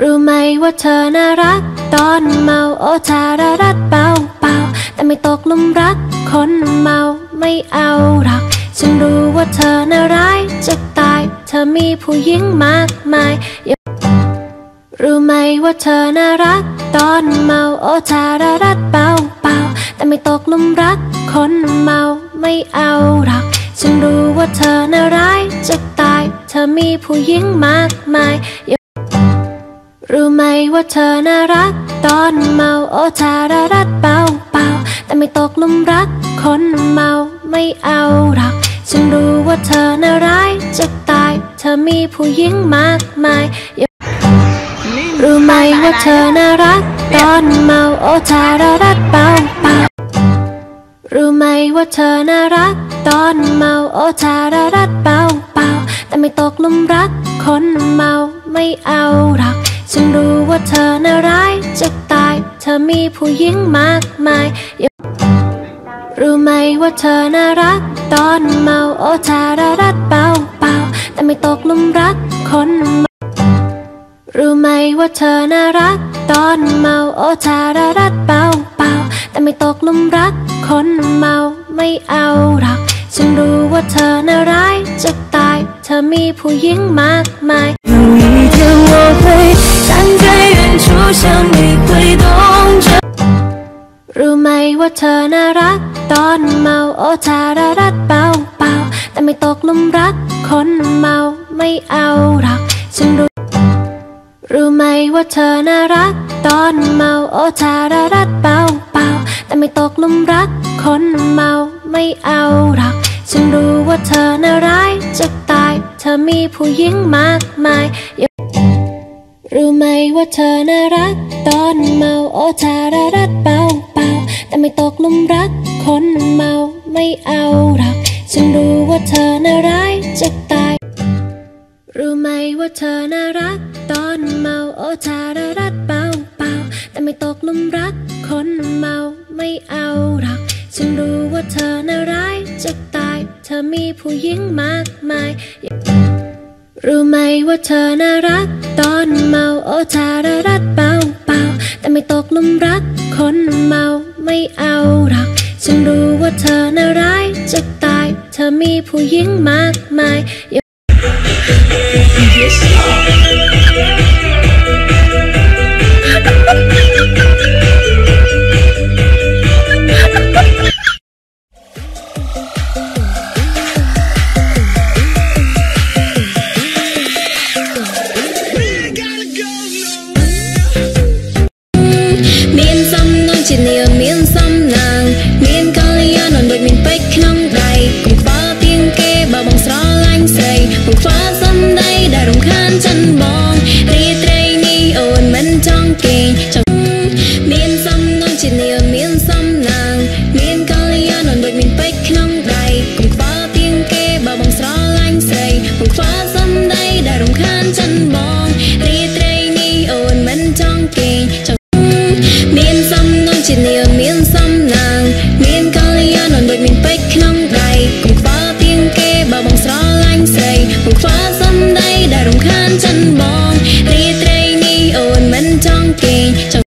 รู้ไหมว่าเธอน่ารัก ตอนเมาโอชาระรัดเบาเบาแต่ไม่ตกหลุมรัก คนเมาไม่เอาหรัก ฉันรู้ว่าเธอน่าร้ายจะตาย เธอมีผู้หญิงมากมายอย่ารู้ไหมว่าเธอน่ารัก ตอนเมาโอชาระรัดเบาเบาแต่ไม่ตกหลุมรัก คนเมาไม่เอาหรัก ฉันรู้ว่าเธอน่าร้ายจะตาย เธอมีผู้หญิงมากมายอย่า ว่าเธอน่ารัก ตอนเมาโอชาระรัดเบาเบาแต่ไม่ตกหลุมรักคนเมาไม่เอาหรักฉันรู้ว่าเธอน่าร้ายจะตาย เธอมีผู้หญิงมากมาย รู้ไหมว่าเธอน่ารัก ตอนเมาโอชาระรัดเบาเบารู้ไหมว่าเธอน่ารัก ตอนเมาโอชาระรัดเบาเบาแต่ไม่ตกหลุมรักคนเมาไม่เอาหรัก ฉันรู้ว่าเธอน่าร้ายจะตาย เธอมีผู้หญิงมากมาย รู้ไหมว่าเธอน่ารัก ตอนเมาโอชาระรัดเบาเบาแต่ไม่ตกหลุมรักคนเมารู้ไหมว่าเธอน่ารัก ตอนเมาโอชาระรัดเบาเบาแต่ไม่ตกหลุมรัก คนเมาไม่เอาหรักฉันรู้ว่าเธอน่าร้ายจะตาย เธอมีผู้หญิงมากมาย เธอน่ารัก ตอนเมาโอชาระรัดเบาเบาแต่ไม่ตกหลุมรัก คนเมาไม่เอาหรัก ฉันรู้ รู้ไหมว่าเธอน่ารัก ตอนเมาโอชาระรัดเบาเบาแต่ไม่ตกหลุมรัก คนเมาไม่เอาหรัก ฉันรู้ว่าเธอน่าร้ายจะตาย เธอมีผู้หญิงมากมายรู้ไหมว่าเธอน่ารัก ตอนเมาโอชาระรัดเบาเบา ไม่ตกหลุมรัก คนเมาไม่เอาหรัก ฉันรู้ว่าเธอน่าร้ายจะตาย รู้ไหมว่าเธอน่ารัก ตอนเมาโอชาระรัดเบาเบาแต่ไม่ตกหลุมรัก คนเมาไม่เอาหรัก ฉันรู้ว่าเธอน่าร้ายจะตาย เธอมีผู้หญิงมากมายรู้ไหมว่าเธอน่ารัก ตอนเมาโอชาระรัดเบาเบาแต่ไม่ตกหลุมรัก คนเมา ไม่เอาหรักฉันรู้ว่าเธอน่าร้ายจะตาย เธอมีผู้หญิงมากมาย សំណាងមានកល្យាណដូចមានពេជ្រក្នុងដៃកុំខ្វល់ទៀងគេបើបងស្រឡាញ់ស្រីកុំខ្វល់